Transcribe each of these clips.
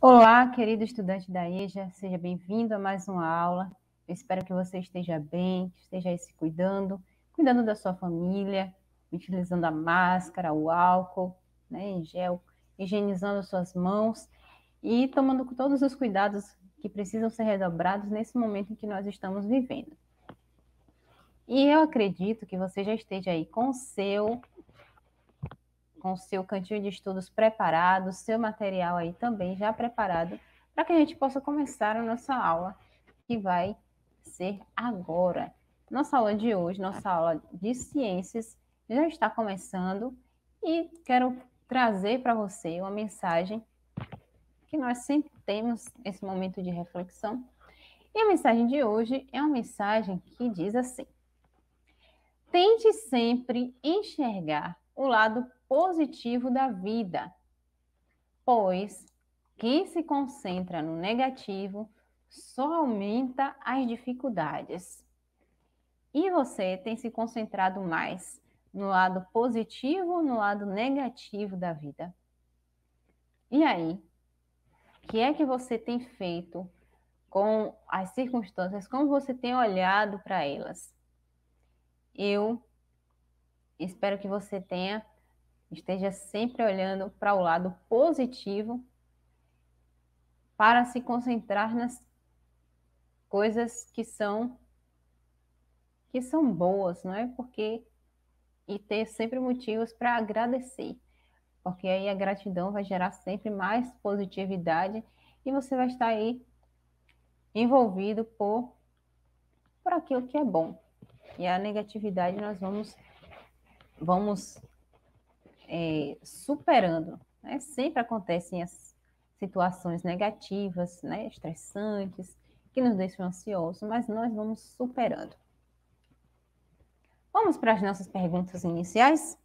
Olá, querido estudante da EJA, seja bem-vindo a mais uma aula. Eu espero que você esteja bem, esteja aí se cuidando, cuidando da sua família, utilizando a máscara, o álcool, né, em gel, higienizando suas mãos e tomando todos os cuidados que precisam ser redobrados nesse momento em que nós estamos vivendo. E eu acredito que você já esteja aí com o seu com seu cantinho de estudos preparado, seu material aí também já preparado, para que a gente possa começar a nossa aula, que vai ser agora. Nossa aula de hoje, nossa aula de ciências, já está começando e quero trazer para você uma mensagem que nós sempre temos esse momento de reflexão. E a mensagem de hoje é uma mensagem que diz assim: Tente sempre enxergar o lado positivo da vida, pois quem se concentra no negativo só aumenta as dificuldades. E você tem se concentrado mais no lado positivo ou no lado negativo da vida? E aí? O que é que você tem feito com as circunstâncias? Como você tem olhado para elas? Eu espero que você tenha esteja sempre olhando para o lado positivo para se concentrar nas coisas que são que são boas, não é? Porque e ter sempre motivos para agradecer, porque aí a gratidão vai gerar sempre mais positividade e você vai estar aí envolvido por por aquilo que é bom. E a negatividade nós vamos vamos é, superando. Né? Sempre acontecem as situações negativas, né? estressantes, que nos deixam ansiosos, mas nós vamos superando. Vamos para as nossas perguntas iniciais?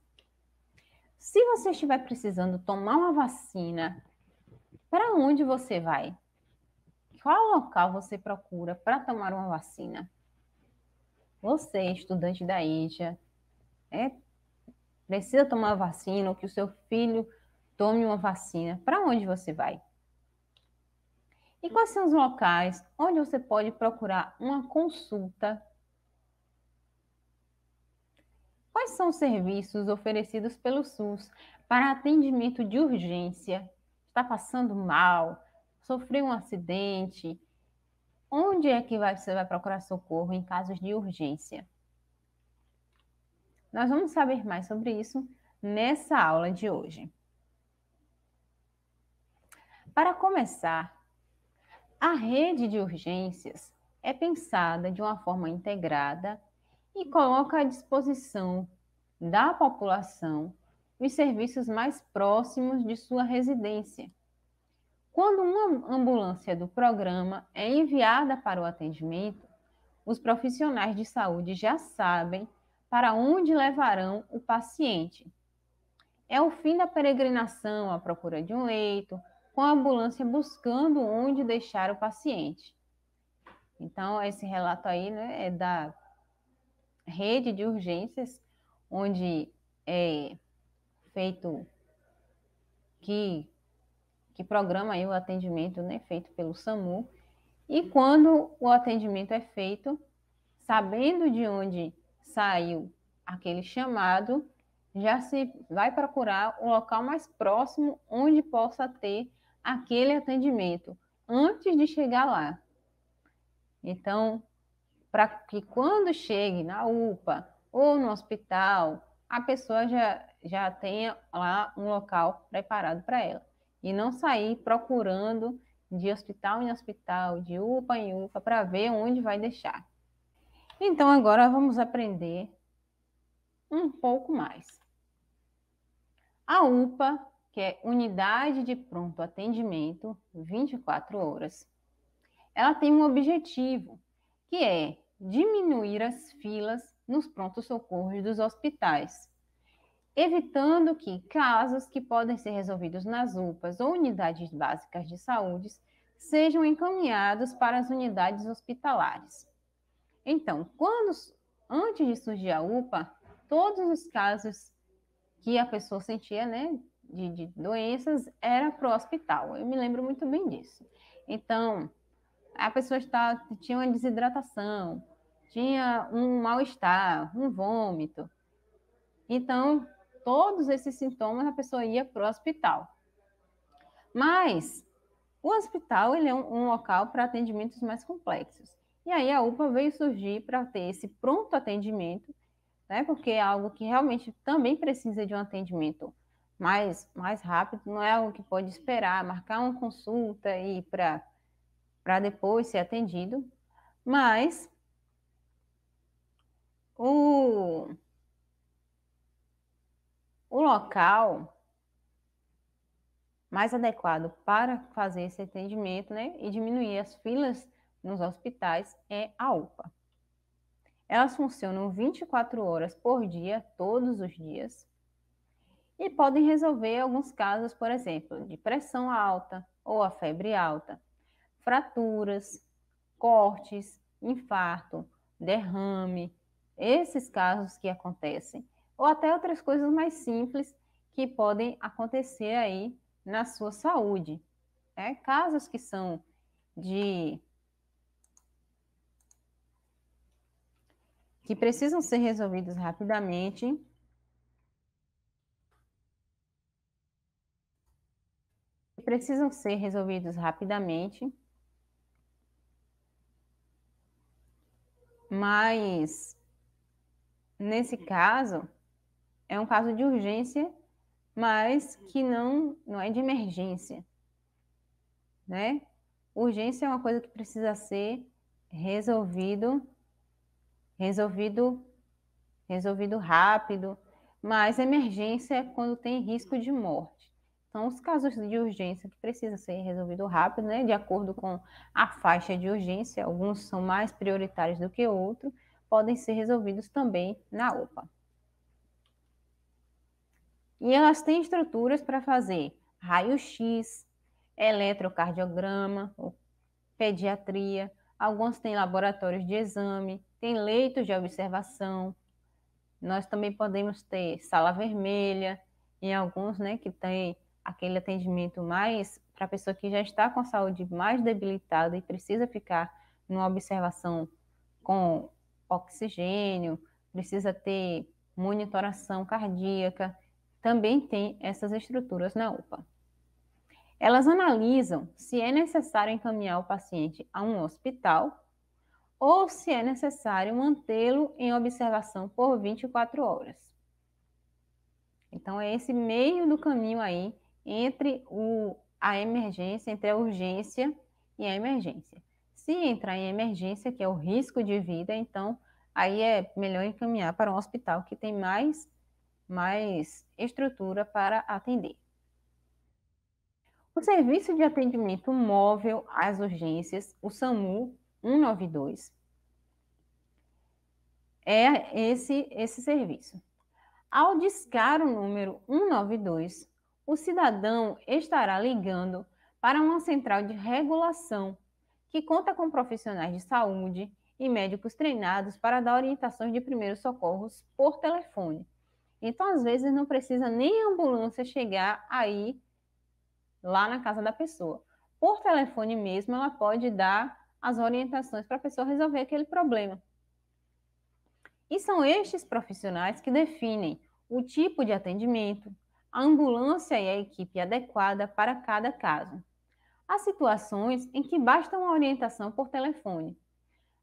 Se você estiver precisando tomar uma vacina, para onde você vai? Qual local você procura para tomar uma vacina? Você, estudante da IJA, é, precisa tomar vacina, ou que o seu filho tome uma vacina, para onde você vai? E quais são os locais onde você pode procurar uma consulta? Quais são os serviços oferecidos pelo SUS para atendimento de urgência? Está passando mal? Sofreu um acidente? Onde é que você vai procurar socorro em casos de urgência? Nós vamos saber mais sobre isso nessa aula de hoje. Para começar, a rede de urgências é pensada de uma forma integrada e coloca à disposição da população os serviços mais próximos de sua residência. Quando uma ambulância do programa é enviada para o atendimento, os profissionais de saúde já sabem para onde levarão o paciente. É o fim da peregrinação à procura de um leito, com a ambulância buscando onde deixar o paciente. Então, esse relato aí né, é da rede de urgências, onde é feito que, que programa aí o atendimento né, feito pelo SAMU. E quando o atendimento é feito, sabendo de onde saiu aquele chamado, já se vai procurar o local mais próximo onde possa ter aquele atendimento antes de chegar lá. Então, para que quando chegue na UPA ou no hospital, a pessoa já, já tenha lá um local preparado para ela. E não sair procurando de hospital em hospital, de UPA em UPA, para ver onde vai deixar. Então, agora vamos aprender um pouco mais. A UPA, que é Unidade de Pronto Atendimento 24 horas, ela tem um objetivo, que é diminuir as filas nos prontos-socorros dos hospitais, evitando que casos que podem ser resolvidos nas UPAs ou unidades básicas de saúde sejam encaminhados para as unidades hospitalares. Então, quando antes de surgir a UPA, todos os casos que a pessoa sentia, né, de, de doenças era para o hospital. Eu me lembro muito bem disso. Então, a pessoa está, tinha uma desidratação, tinha um mal-estar, um vômito. Então, todos esses sintomas, a pessoa ia para o hospital. Mas o hospital ele é um, um local para atendimentos mais complexos. E aí a UPA veio surgir para ter esse pronto atendimento, né? Porque é algo que realmente também precisa de um atendimento mais, mais rápido, não é algo que pode esperar, marcar uma consulta e para depois ser atendido, mas o, o local mais adequado para fazer esse atendimento né, e diminuir as filas nos hospitais é a UPA. Elas funcionam 24 horas por dia, todos os dias, e podem resolver alguns casos, por exemplo, de pressão alta ou a febre alta, fraturas, cortes, infarto, derrame, esses casos que acontecem, ou até outras coisas mais simples que podem acontecer aí na sua saúde. Né? Casos que são de que precisam ser resolvidos rapidamente. Precisam ser resolvidos rapidamente. Mas, nesse caso, é um caso de urgência, mas que não, não é de emergência, né? Urgência é uma coisa que precisa ser resolvido, resolvido, resolvido rápido, mas emergência é quando tem risco de morte. São os casos de urgência que precisa ser resolvido rápido, né? De acordo com a faixa de urgência, alguns são mais prioritários do que outros, podem ser resolvidos também na UPA. E elas têm estruturas para fazer raio-x, eletrocardiograma, pediatria, alguns têm laboratórios de exame, tem leitos de observação. Nós também podemos ter sala vermelha, em alguns, né, que tem aquele atendimento mais para a pessoa que já está com a saúde mais debilitada e precisa ficar numa observação com oxigênio, precisa ter monitoração cardíaca, também tem essas estruturas na UPA. Elas analisam se é necessário encaminhar o paciente a um hospital ou se é necessário mantê-lo em observação por 24 horas. Então, é esse meio do caminho aí entre o, a emergência, entre a urgência e a emergência. Se entrar em emergência, que é o risco de vida, então aí é melhor encaminhar para um hospital que tem mais, mais estrutura para atender. O Serviço de Atendimento Móvel às Urgências, o SAMU 192, é esse, esse serviço. Ao discar o número 192, o cidadão estará ligando para uma central de regulação que conta com profissionais de saúde e médicos treinados para dar orientações de primeiros socorros por telefone. Então, às vezes, não precisa nem a ambulância chegar aí, lá na casa da pessoa. Por telefone mesmo, ela pode dar as orientações para a pessoa resolver aquele problema. E são estes profissionais que definem o tipo de atendimento, a ambulância e a equipe adequada para cada caso. Há situações em que basta uma orientação por telefone.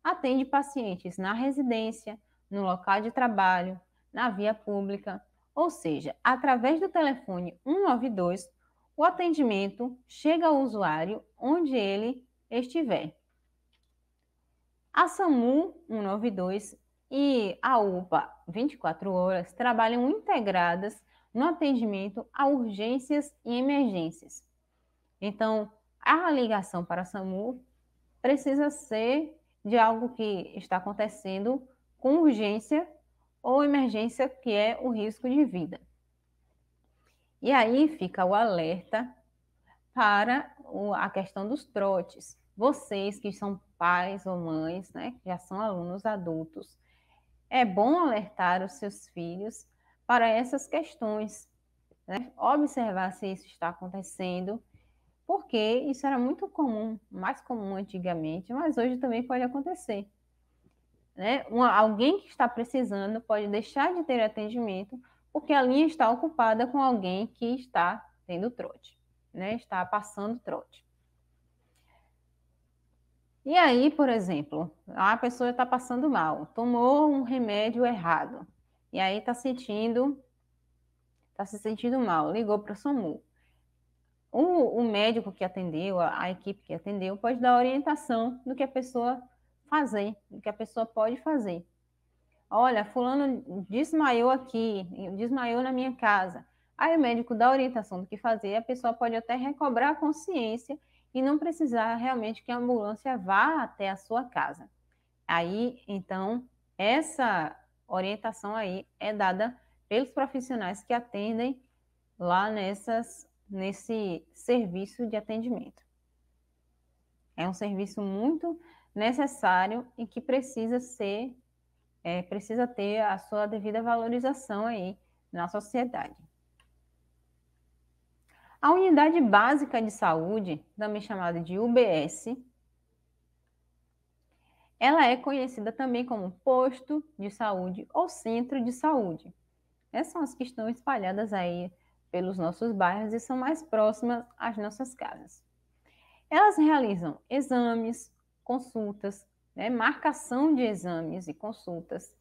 Atende pacientes na residência, no local de trabalho, na via pública, ou seja, através do telefone 192, o atendimento chega ao usuário onde ele estiver. A SAMU 192 e a UPA 24 horas trabalham integradas no atendimento a urgências e emergências. Então, a ligação para a SAMU precisa ser de algo que está acontecendo com urgência ou emergência, que é o risco de vida. E aí fica o alerta para a questão dos trotes. Vocês que são pais ou mães, né, que já são alunos adultos, é bom alertar os seus filhos para essas questões, né? observar se isso está acontecendo, porque isso era muito comum, mais comum antigamente, mas hoje também pode acontecer. Né? Alguém que está precisando pode deixar de ter atendimento porque a linha está ocupada com alguém que está tendo trote, né? está passando trote. E aí, por exemplo, a pessoa está passando mal, tomou um remédio errado, e aí está sentindo, está se sentindo mal, ligou para o SAMU. O, o, médico que atendeu, a, a, equipe que atendeu, pode dar orientação do que a pessoa fazer, do que a pessoa pode fazer. Olha, fulano desmaiou aqui, desmaiou na minha casa. Aí o médico dá orientação do que fazer, a pessoa pode até recobrar a consciência e não precisar realmente que a ambulância vá até a sua casa. Aí, então, essa orientação aí é dada pelos profissionais que atendem lá nessas, nesse serviço de atendimento. É um serviço muito necessário e que precisa ser, é, precisa ter a sua devida valorização aí na sociedade. A unidade básica de saúde, também chamada de UBS, ela é conhecida também como posto de saúde ou centro de saúde. Essas são as que estão espalhadas aí pelos nossos bairros e são mais próximas às nossas casas. Elas realizam exames, consultas, né, marcação de exames e consultas,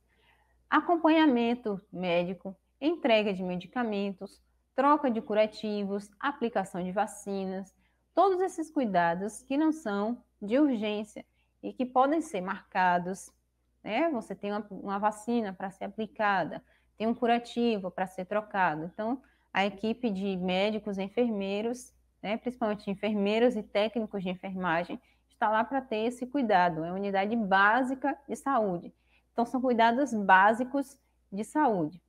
acompanhamento médico, entrega de medicamentos, troca de curativos, aplicação de vacinas, todos esses cuidados que não são de urgência e que podem ser marcados. Né? Você tem uma, uma vacina para ser aplicada, tem um curativo para ser trocado. Então, a equipe de médicos enfermeiros, né, principalmente enfermeiros e técnicos de enfermagem, está lá para ter esse cuidado. É uma unidade básica de saúde. Então, são cuidados básicos de saúde.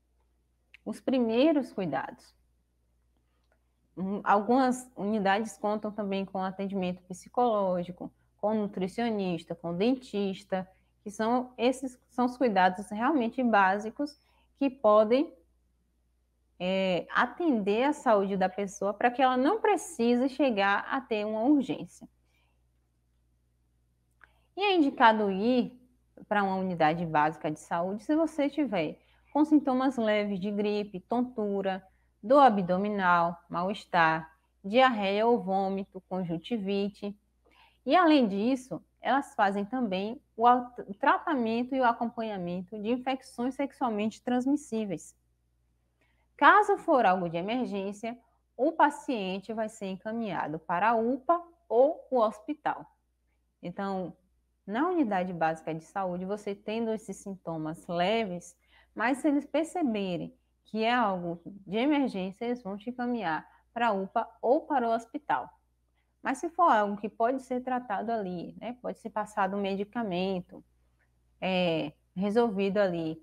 Os primeiros cuidados. Hum, algumas unidades contam também com atendimento psicológico, com nutricionista, com dentista, que são esses são os cuidados realmente básicos que podem é, atender a saúde da pessoa para que ela não precise chegar a ter uma urgência. E é indicado ir para uma unidade básica de saúde se você tiver com sintomas leves de gripe, tontura, dor abdominal, mal-estar, diarreia ou vômito, conjuntivite. E além disso, elas fazem também o tratamento e o acompanhamento de infecções sexualmente transmissíveis. Caso for algo de emergência, o paciente vai ser encaminhado para a UPA ou o hospital. Então, na unidade básica de saúde, você tendo esses sintomas leves, mas se eles perceberem que é algo de emergência, eles vão te encaminhar para a UPA ou para o hospital. Mas se for algo que pode ser tratado ali, né, pode ser passado um medicamento, é, resolvido ali,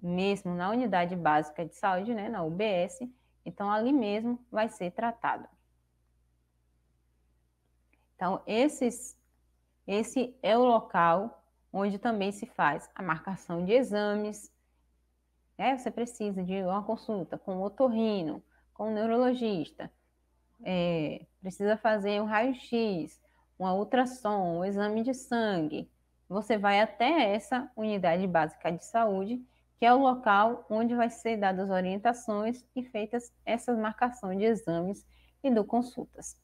mesmo na unidade básica de saúde, né, na UBS, então ali mesmo vai ser tratado. Então, esses, esse é o local onde também se faz a marcação de exames, né? Você precisa de uma consulta com o otorrino, com o neurologista, é, precisa fazer um raio-x, uma ultrassom, um exame de sangue. Você vai até essa unidade básica de saúde, que é o local onde vai ser dadas orientações e feitas essas marcações de exames e do consultas.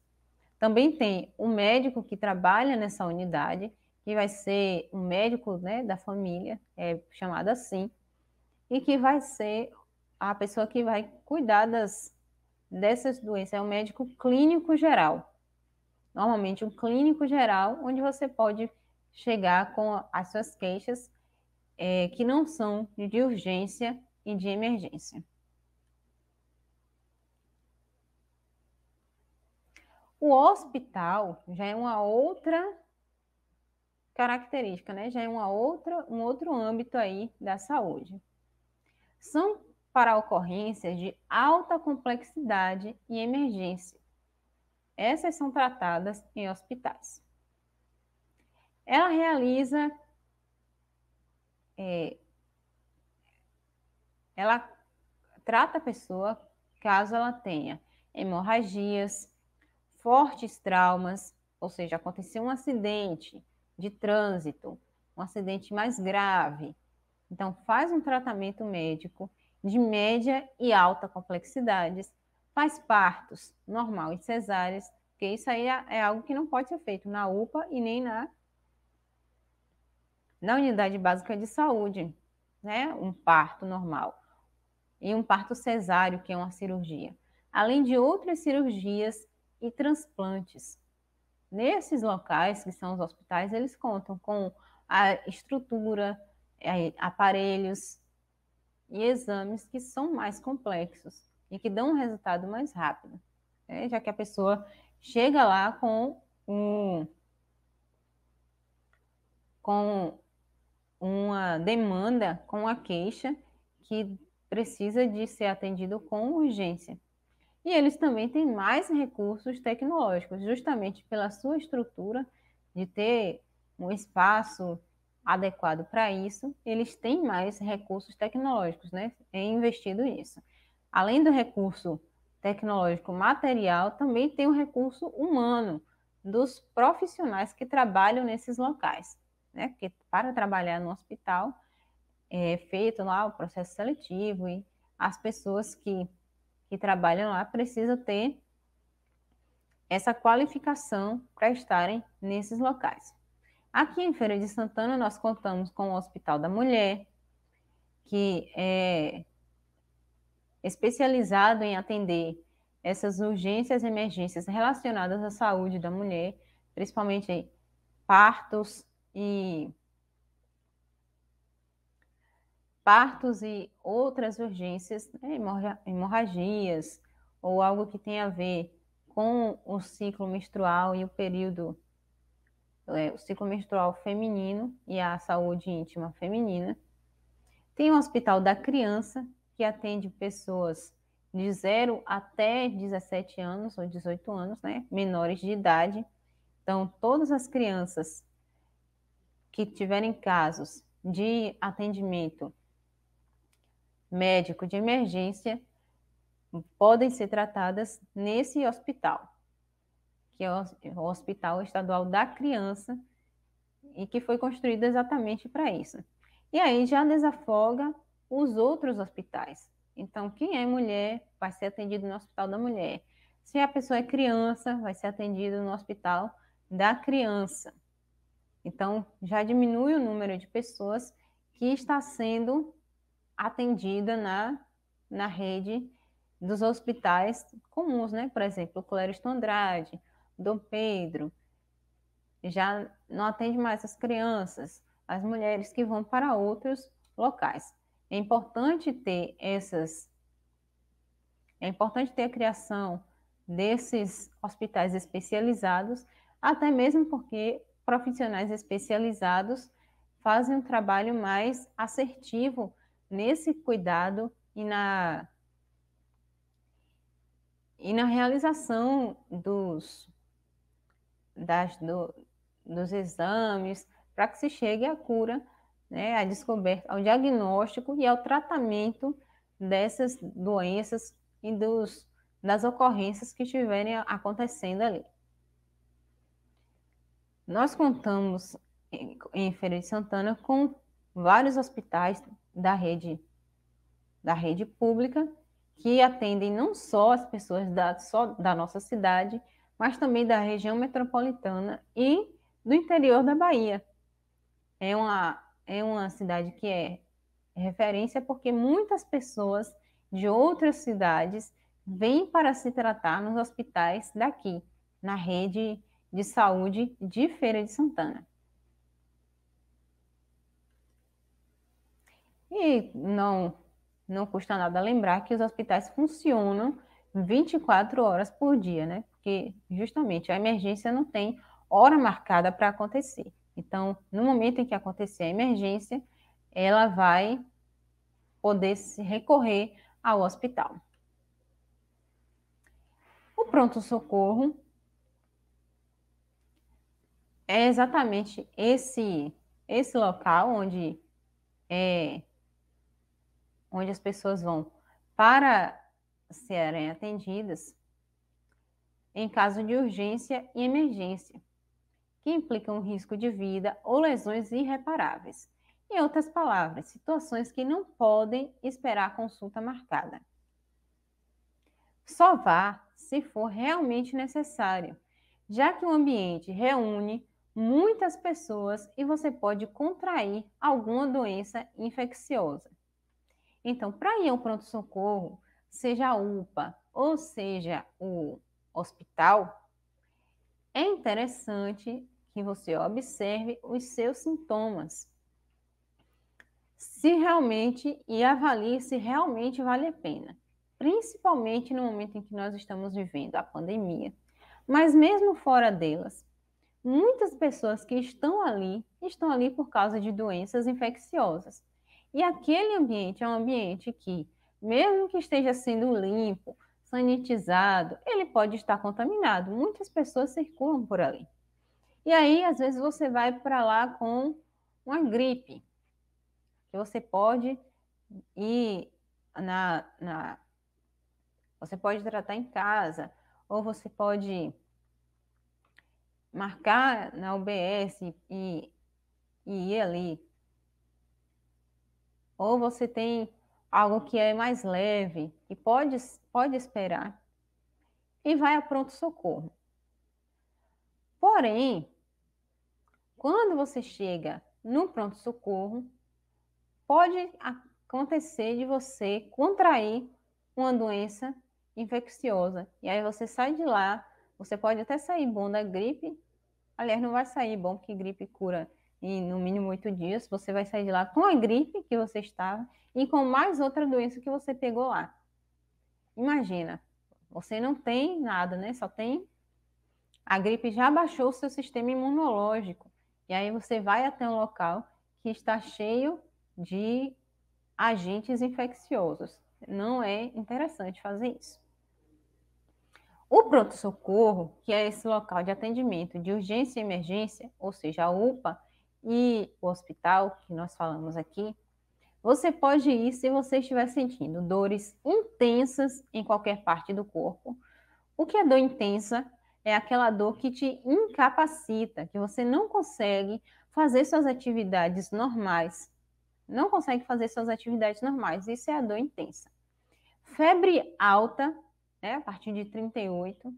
Também tem o médico que trabalha nessa unidade, que vai ser um médico né, da família, é chamado assim, e que vai ser a pessoa que vai cuidar das, dessas doenças, é o médico clínico geral. Normalmente, um clínico geral, onde você pode chegar com as suas queixas é, que não são de urgência e de emergência. O hospital já é uma outra característica, né? Já é uma outra, um outro âmbito aí da saúde são para ocorrências de alta complexidade e emergência. Essas são tratadas em hospitais. Ela realiza. É, ela trata a pessoa caso ela tenha hemorragias, fortes traumas, ou seja, aconteceu um acidente de trânsito, um acidente mais grave. Então, faz um tratamento médico de média e alta complexidade, faz partos normal e cesáreas, porque isso aí é, é algo que não pode ser feito na UPA e nem na, na unidade básica de saúde, né? Um parto normal. E um parto cesáreo, que é uma cirurgia. Além de outras cirurgias e transplantes. Nesses locais, que são os hospitais, eles contam com a estrutura, aparelhos e exames que são mais complexos e que dão um resultado mais rápido, né? já que a pessoa chega lá com um com uma demanda, com a queixa que precisa de ser atendido com urgência. E eles também têm mais recursos tecnológicos, justamente pela sua estrutura de ter um espaço adequado para isso, eles têm mais recursos tecnológicos, né? É investido nisso. Além do recurso tecnológico material, também tem o recurso humano dos profissionais que trabalham nesses locais, né? Porque para trabalhar no hospital é feito lá o processo seletivo e as pessoas que que trabalham lá precisam ter essa qualificação para estarem nesses locais. Aqui em Feira de Santana, nós contamos com o Hospital da Mulher, que é especializado em atender essas urgências e emergências relacionadas à saúde da mulher, principalmente partos e partos e outras urgências, né, hemorragias, ou algo que tem a ver com o ciclo menstrual e o período, é, o ciclo menstrual feminino e a saúde íntima feminina. Tem o Hospital da Criança, que atende pessoas de 0 até 17 anos ou 18 anos, né, menores de idade. Então, todas as crianças que tiverem casos de atendimento médico de emergência podem ser tratadas nesse hospital, que é o Hospital Estadual da Criança, e que foi construído exatamente para isso. E aí já desafoga os outros hospitais. Então, quem é mulher vai ser atendido no Hospital da Mulher. Se a pessoa é criança, vai ser atendido no Hospital da Criança. Então, já diminui o número de pessoas que está sendo atendida na, na rede dos hospitais comuns, né? Por exemplo, o Clériston Andrade, Dom Pedro, já não atende mais as crianças, as mulheres que vão para outros locais. É importante ter essas é importante ter a criação desses hospitais especializados, até mesmo porque profissionais especializados fazem um trabalho mais assertivo nesse cuidado e na e na realização dos das, do, dos exames para que se chegue à cura, né, à descoberta, ao diagnóstico e ao tratamento dessas doenças e dos, das ocorrências que estiverem acontecendo ali. Nós contamos em, Feira de Santana com vários hospitais da rede da rede pública que atendem não só as pessoas da, só da nossa cidade, mas também da região metropolitana e do interior da Bahia. É uma, é uma cidade que é referência porque muitas pessoas de outras cidades vêm para se tratar nos hospitais daqui, na rede de saúde de Feira de Santana. E não, não custa nada lembrar que os hospitais funcionam 24 horas por dia, né? Porque justamente a emergência não tem hora marcada para acontecer. Então, no momento em que acontecer a emergência, ela vai poder se recorrer ao hospital. O pronto-socorro é exatamente esse, esse local onde é, onde as pessoas vão para serem atendidas em caso de urgência e emergência, que implicam risco de vida ou lesões irreparáveis. Em outras palavras, situações que não podem esperar a consulta marcada. Só vá se for realmente necessário, já que o ambiente reúne muitas pessoas e você pode contrair alguma doença infecciosa. Então, para ir ao pronto-socorro, seja a UPA ou seja o hospital, é interessante que você observe os seus sintomas. Se realmente e avalie se realmente vale a pena, principalmente no momento em que nós estamos vivendo a pandemia. Mas mesmo fora delas, muitas pessoas que estão ali estão ali por causa de doenças infecciosas. E aquele ambiente é um ambiente que, mesmo que esteja sendo limpo, sanitizado, ele pode estar contaminado. Muitas pessoas circulam por ali. E aí, às vezes, você vai para lá com uma gripe, que você pode ir na, na. Você pode tratar em casa, ou você pode marcar na UBS e, e ir ali. Ou você tem algo que é mais leve e pode, pode esperar e vai a pronto-socorro. Porém, quando você chega no pronto-socorro, pode acontecer de você contrair uma doença infecciosa. E aí você sai de lá, você pode até sair bom da gripe, Aliás, não vai sair bom, porque gripe cura em no mínimo oito dias. Você vai sair de lá com a gripe que você estava e com mais outra doença que você pegou lá. Imagina, você não tem nada, né? Só tem. A gripe já baixou o seu sistema imunológico. E aí você vai até um local que está cheio de agentes infecciosos. Não é interessante fazer isso. O pronto-socorro, que é esse local de atendimento de urgência e emergência, ou seja, a UPA e o hospital, que nós falamos aqui, você pode ir se você estiver sentindo dores intensas em qualquer parte do corpo. O que é dor intensa? É aquela dor que te incapacita, que você não consegue fazer suas atividades normais. Não consegue fazer suas atividades normais. Isso é a dor intensa. Febre alta né, a partir de 38.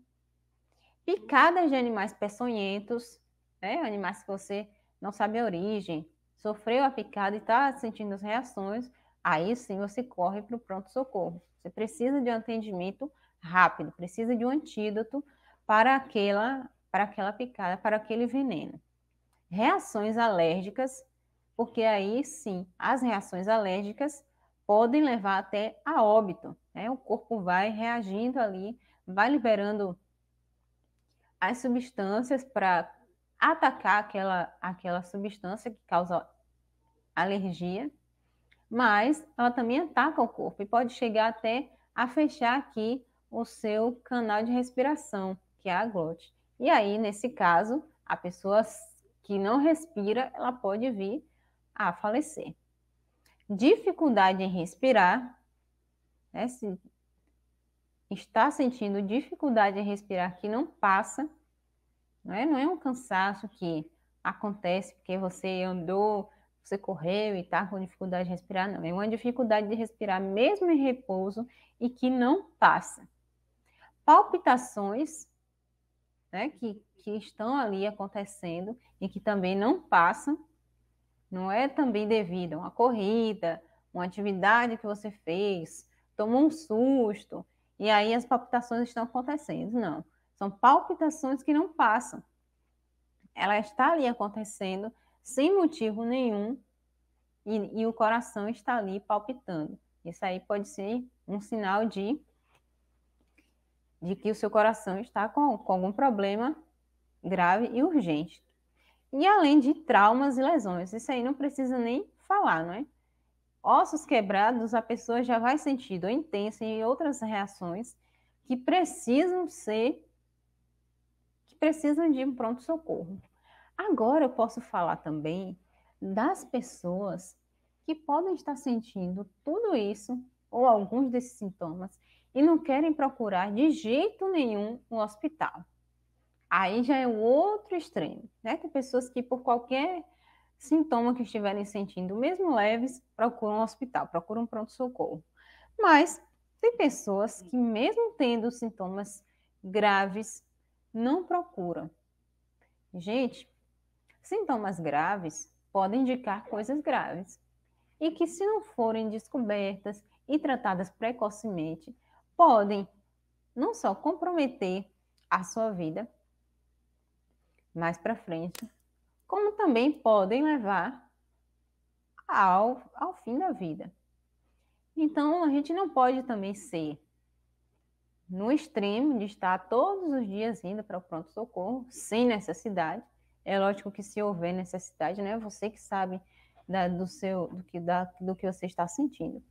Picadas de animais peçonhentos, né, animais que você não sabe a origem, sofreu a picada e está sentindo as reações, aí sim você corre para o pronto-socorro. Você precisa de um atendimento rápido, precisa de um antídoto para aquela, para aquela picada, para aquele veneno. Reações alérgicas, porque aí sim, as reações alérgicas podem levar até a óbito. Né? O corpo vai reagindo ali, vai liberando as substâncias para atacar aquela, aquela substância que causa alergia, mas ela também ataca o corpo e pode chegar até a fechar aqui o seu canal de respiração, que é a glote. E aí, nesse caso, a pessoa que não respira, ela pode vir a falecer dificuldade em respirar, né? Se está sentindo dificuldade em respirar que não passa, não é, não é um cansaço que acontece porque você andou, você correu e está com dificuldade de respirar, não. É uma dificuldade de respirar mesmo em repouso e que não passa. Palpitações, né, que, que estão ali acontecendo e que também não passam, não é também devido a uma corrida, uma atividade que você fez, tomou um susto, e aí as palpitações estão acontecendo. Não. São palpitações que não passam. Ela está ali acontecendo sem motivo nenhum e, e o coração está ali palpitando. Isso aí pode ser um sinal de, de que o seu coração está com, com algum problema grave e urgente. E além de traumas e lesões, isso aí não precisa nem falar, não é? Ossos quebrados, a pessoa já vai sentir dor intensa e outras reações que precisam ser, precisam de um pronto-socorro. Agora eu posso falar também das pessoas que podem estar sentindo tudo isso, ou alguns desses sintomas, e não querem procurar de jeito nenhum um hospital. Aí já é o outro extremo, né? Tem pessoas que por qualquer sintoma que estiverem sentindo, mesmo leves, procuram um hospital, procuram um pronto-socorro. Mas tem pessoas que, mesmo tendo sintomas graves, não procuram. Gente, sintomas graves podem indicar coisas graves e que, se não forem descobertas e tratadas precocemente, podem não só comprometer a sua vida mais para frente, como também podem levar ao, ao fim da vida. Então, a gente não pode também ser no extremo de estar todos os dias indo para o pronto-socorro, sem necessidade. É lógico que se houver necessidade, né? Você que sabe da, do, seu, do, que, da, do que você está sentindo.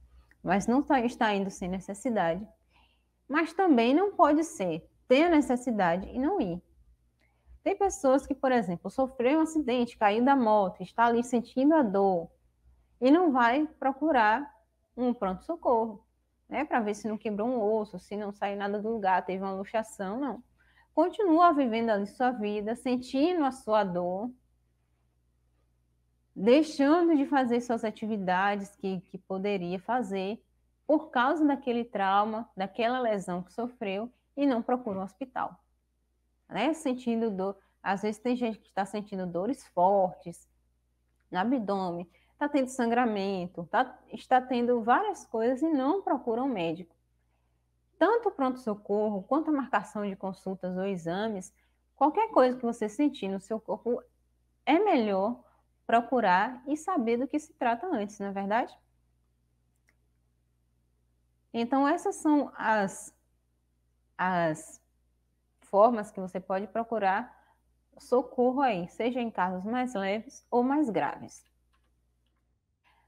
Mas não tá, está indo sem necessidade. Mas também não pode ser ter a necessidade e não ir. Tem pessoas que, por exemplo, sofreu um acidente, caiu da moto, está ali sentindo a dor e não vai procurar um pronto-socorro né, para ver se não quebrou um osso, se não saiu nada do lugar, teve uma luxação, não. Continua vivendo ali sua vida, sentindo a sua dor, deixando de fazer suas atividades que, que poderia fazer por causa daquele trauma, daquela lesão que sofreu e não procura um hospital. Né? Sentindo dor. Às vezes tem gente que está sentindo dores fortes no abdômen, está tendo sangramento, tá, está tendo várias coisas e não procura um médico. Tanto o pronto-socorro quanto a marcação de consultas ou exames, qualquer coisa que você sentir no seu corpo, é melhor procurar e saber do que se trata antes, não é verdade? Então, essas são as, as formas que você pode procurar socorro aí, seja em casos mais leves ou mais graves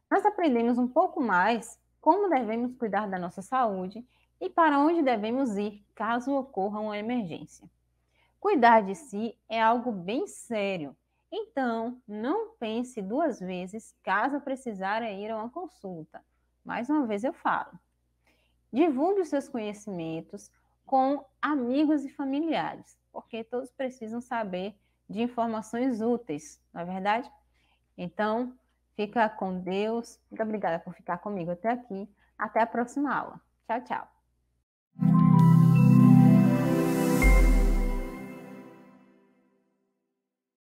nós aprendemos um pouco mais como devemos cuidar da nossa saúde e para onde devemos ir caso ocorra uma emergência. Cuidar de si é algo bem sério, então não pense duas vezes caso precisar ir a uma consulta. Mais uma vez eu falo. Divulgue os seus conhecimentos com amigos e familiares, porque todos precisam saber de informações úteis, não é verdade? Então, Fica com Deus. Muito obrigada por ficar comigo até aqui. Até a próxima aula. Tchau, tchau.